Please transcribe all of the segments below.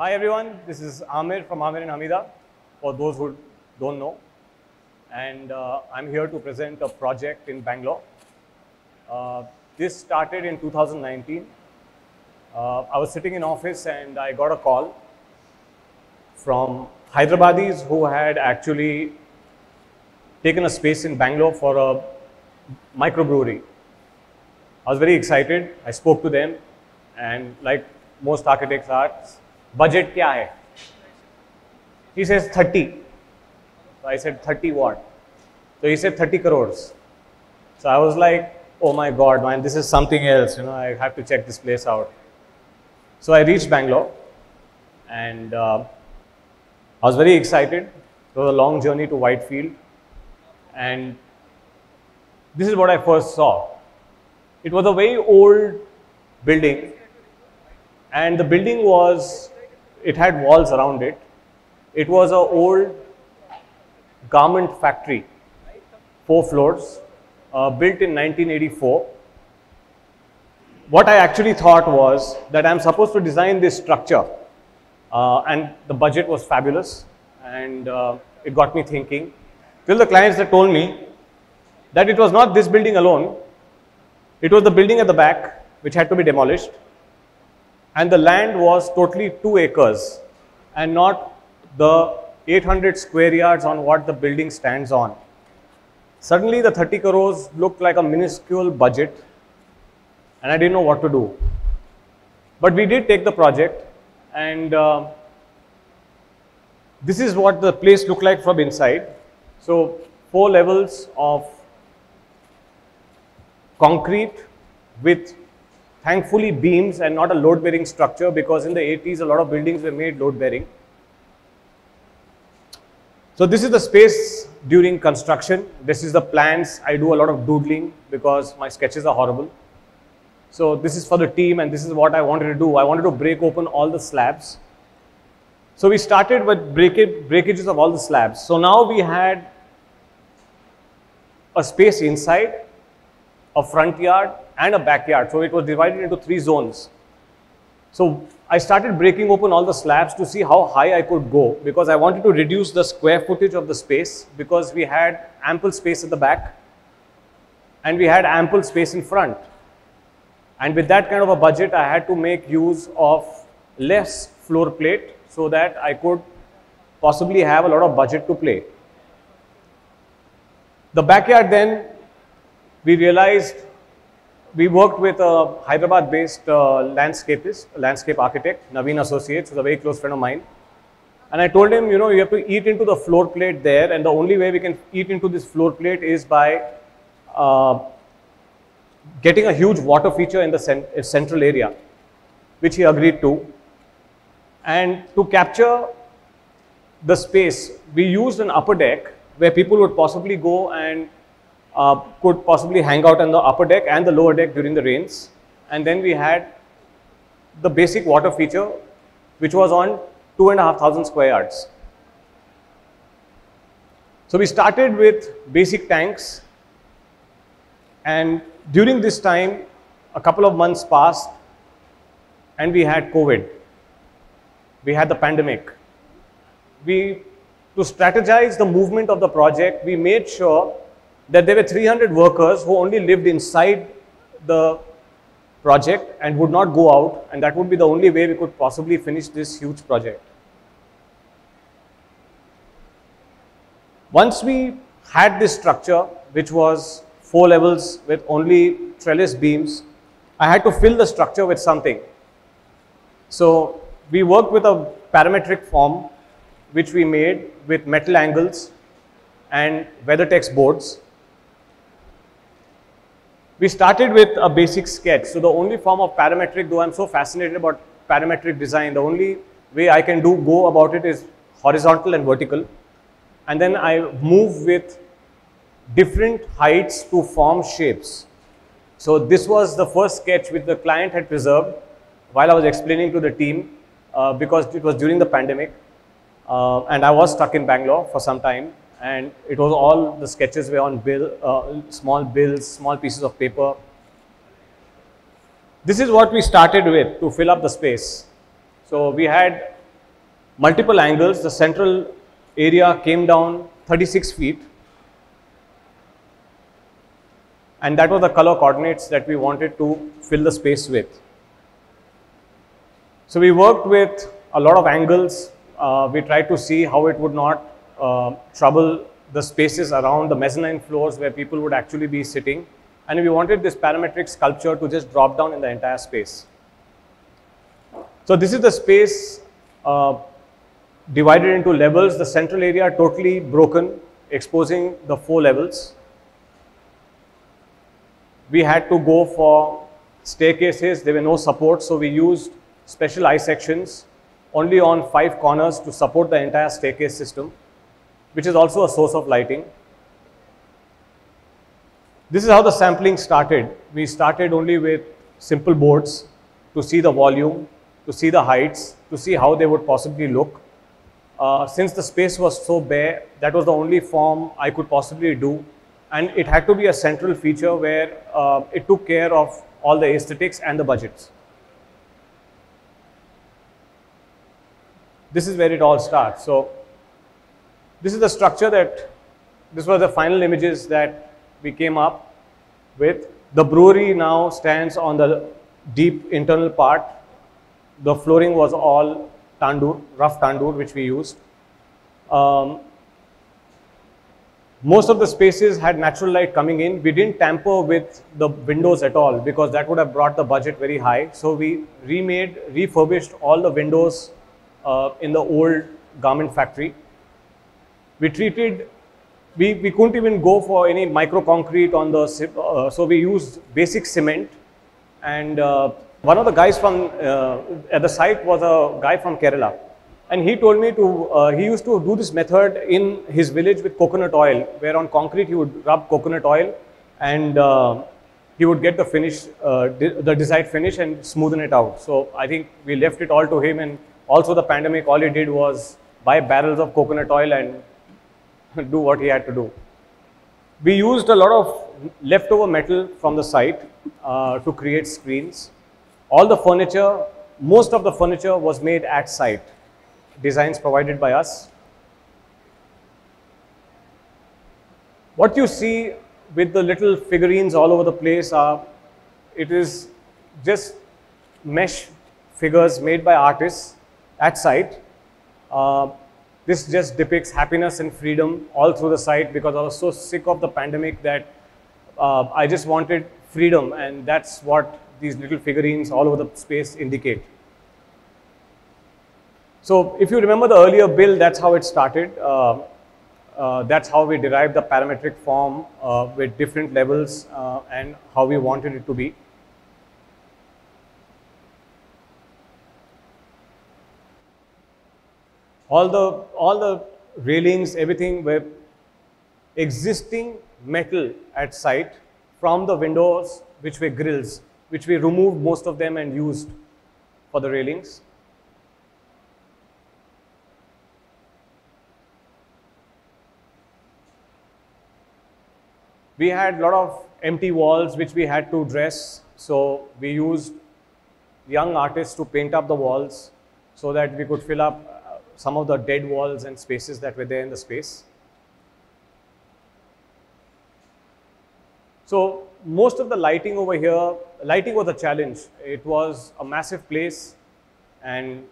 Hi everyone, this is Aamir from Aamir and Hameeda, for those who don't know. And uh, I'm here to present a project in Bangalore. Uh, this started in 2019. Uh, I was sitting in office and I got a call from Hyderabadis who had actually taken a space in Bangalore for a microbrewery. I was very excited. I spoke to them and like most architects are, budget kya hai? He says 30. So I said 30 what? So he said 30 crores. So I was like, oh my God, man, this is something else. You know, I have to check this place out. So I reached Bangalore and uh, I was very excited. It was a long journey to Whitefield and this is what I first saw. It was a very old building and the building was, it had walls around it. It was an old garment factory, four floors, uh, built in 1984. What I actually thought was that I'm supposed to design this structure uh, and the budget was fabulous and uh, it got me thinking. Till the clients that told me that it was not this building alone, it was the building at the back which had to be demolished and the land was totally 2 acres and not the 800 square yards on what the building stands on. Suddenly the 30 crores looked like a minuscule budget and I didn't know what to do. But we did take the project and uh, this is what the place looked like from inside. So four levels of concrete with thankfully beams and not a load bearing structure because in the 80s a lot of buildings were made load bearing. So this is the space during construction. This is the plans. I do a lot of doodling because my sketches are horrible. So this is for the team and this is what I wanted to do. I wanted to break open all the slabs. So we started with breakage, breakages of all the slabs. So now we had a space inside, a front yard and a backyard. So it was divided into three zones. So I started breaking open all the slabs to see how high I could go because I wanted to reduce the square footage of the space because we had ample space at the back and we had ample space in front. And with that kind of a budget, I had to make use of less floor plate so that I could possibly have a lot of budget to play. The backyard then, we realized we worked with a Hyderabad-based uh, landscapist, landscape architect, Naveen Associates, who's a very close friend of mine. And I told him, you know, you have to eat into the floor plate there, and the only way we can eat into this floor plate is by uh, getting a huge water feature in the cent central area, which he agreed to. And to capture the space, we used an upper deck where people would possibly go and uh, could possibly hang out on the upper deck and the lower deck during the rains. And then we had the basic water feature, which was on two and a half thousand square yards. So we started with basic tanks and during this time, a couple of months passed and we had COVID. We had the pandemic. We, to strategize the movement of the project, we made sure that there were 300 workers who only lived inside the project and would not go out and that would be the only way we could possibly finish this huge project. Once we had this structure which was four levels with only trellis beams, I had to fill the structure with something. So we worked with a parametric form which we made with metal angles and WeatherTex boards we started with a basic sketch. So the only form of parametric, though I'm so fascinated about parametric design, the only way I can do go about it is horizontal and vertical. And then I move with different heights to form shapes. So this was the first sketch which the client had preserved while I was explaining to the team uh, because it was during the pandemic uh, and I was stuck in Bangalore for some time and it was all the sketches were on bill, uh, small bills, small pieces of paper. This is what we started with to fill up the space. So we had multiple angles. The central area came down 36 feet. And that was the color coordinates that we wanted to fill the space with. So we worked with a lot of angles. Uh, we tried to see how it would not uh, trouble the spaces around the mezzanine floors where people would actually be sitting. And we wanted this parametric sculpture to just drop down in the entire space. So this is the space uh, divided into levels, the central area totally broken, exposing the four levels. We had to go for staircases, there were no supports, so we used special I sections only on five corners to support the entire staircase system, which is also a source of lighting. This is how the sampling started. We started only with simple boards to see the volume, to see the heights, to see how they would possibly look. Uh, since the space was so bare, that was the only form I could possibly do. And it had to be a central feature where uh, it took care of all the aesthetics and the budgets. This is where it all starts. So this is the structure that, this was the final images that we came up with. The brewery now stands on the deep internal part. The flooring was all Tandur, rough Tandur, which we used. Um, most of the spaces had natural light coming in. We didn't tamper with the windows at all because that would have brought the budget very high. So we remade, refurbished all the windows uh, in the old garment factory. We treated, we, we couldn't even go for any micro concrete on the, uh, so we used basic cement and uh, one of the guys from uh, at the site was a guy from Kerala, and he told me to. Uh, he used to do this method in his village with coconut oil, where on concrete he would rub coconut oil, and uh, he would get the finish, uh, the desired finish, and smoothen it out. So I think we left it all to him, and also the pandemic, all he did was buy barrels of coconut oil and do what he had to do. We used a lot of leftover metal from the site uh, to create screens. All the furniture, most of the furniture was made at site, designs provided by us. What you see with the little figurines all over the place are, it is just mesh figures made by artists at site. Uh, this just depicts happiness and freedom all through the site because I was so sick of the pandemic that uh, I just wanted freedom and that's what these little figurines all over the space indicate. So if you remember the earlier bill, that's how it started. Uh, uh, that's how we derived the parametric form uh, with different levels uh, and how we wanted it to be. All the, all the railings, everything were existing metal at site from the windows which were grills which we removed most of them and used for the railings. We had a lot of empty walls which we had to dress. So we used young artists to paint up the walls so that we could fill up some of the dead walls and spaces that were there in the space. So most of the lighting over here, lighting was a challenge. It was a massive place and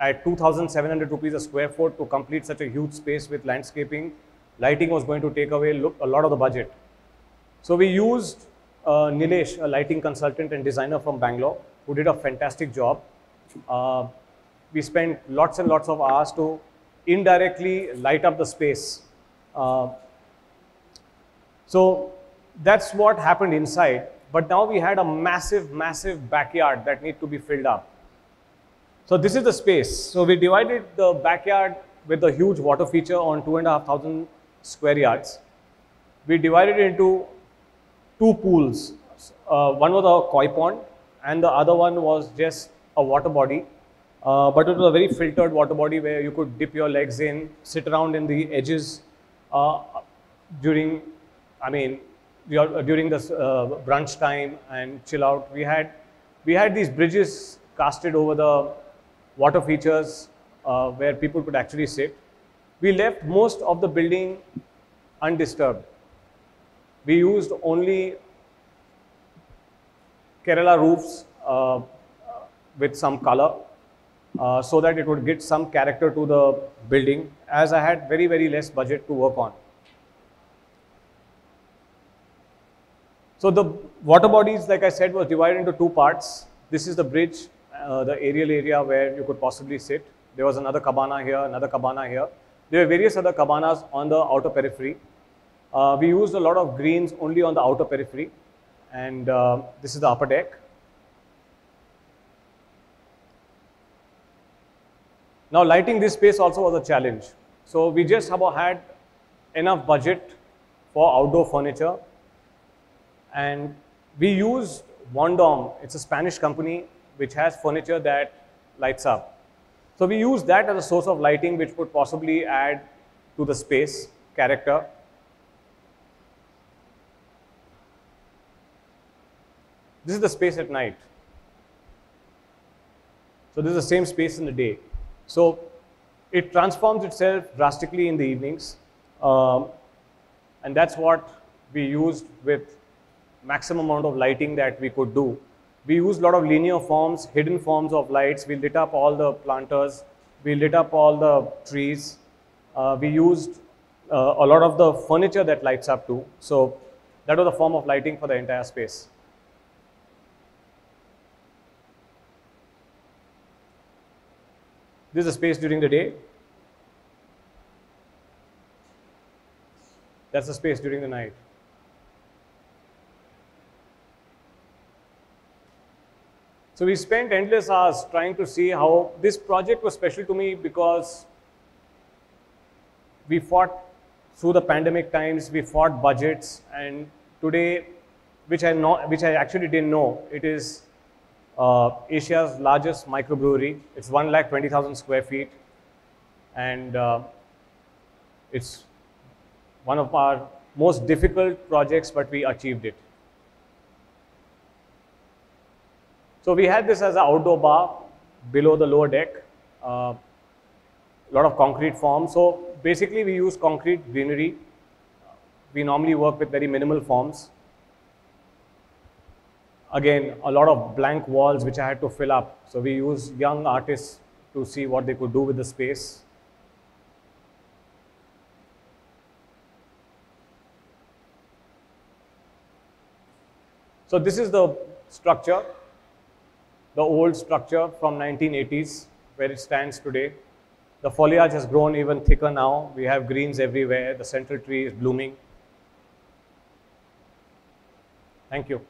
at 2,700 rupees a square foot to complete such a huge space with landscaping, lighting was going to take away look, a lot of the budget. So we used uh, Nilesh, a lighting consultant and designer from Bangalore, who did a fantastic job. Uh, we spent lots and lots of hours to indirectly light up the space. Uh, so that's what happened inside. But now we had a massive, massive backyard that need to be filled up. So this is the space. So we divided the backyard with a huge water feature on two and a half thousand square yards. We divided it into two pools. Uh, one was a koi pond and the other one was just a water body. Uh, but it was a very filtered water body where you could dip your legs in, sit around in the edges uh, during, I mean, uh, during the uh, brunch time and chill out. We had, we had these bridges casted over the water features uh, where people could actually sit. We left most of the building undisturbed. We used only Kerala roofs uh, with some color uh, so that it would get some character to the building as I had very, very less budget to work on. So the water bodies, like I said, was divided into two parts. This is the bridge, uh, the aerial area where you could possibly sit. There was another cabana here, another cabana here. There were various other cabanas on the outer periphery. Uh, we used a lot of greens only on the outer periphery. And uh, this is the upper deck. Now lighting this space also was a challenge. So we just about had enough budget for outdoor furniture and we used Vondom, it's a Spanish company which has furniture that lights up. So we use that as a source of lighting which would possibly add to the space character. This is the space at night. So this is the same space in the day. So it transforms itself drastically in the evenings. Um, and that's what we used with maximum amount of lighting that we could do. We used a lot of linear forms, hidden forms of lights. We lit up all the planters. We lit up all the trees. Uh, we used uh, a lot of the furniture that lights up too. So that was a form of lighting for the entire space. This is a space during the day. That's the space during the night. So we spent endless hours trying to see how this project was special to me because we fought through the pandemic times, we fought budgets, and today, which I know, which I actually didn't know, it is uh, Asia's largest microbrewery. It's one lakh twenty thousand square feet, and uh, it's one of our most difficult projects, but we achieved it. So we had this as an outdoor bar below the lower deck, a uh, lot of concrete forms. So basically we use concrete greenery. We normally work with very minimal forms. Again, a lot of blank walls which I had to fill up. So we used young artists to see what they could do with the space. So this is the structure the old structure from 1980s where it stands today. The foliage has grown even thicker now. We have greens everywhere. The central tree is blooming. Thank you.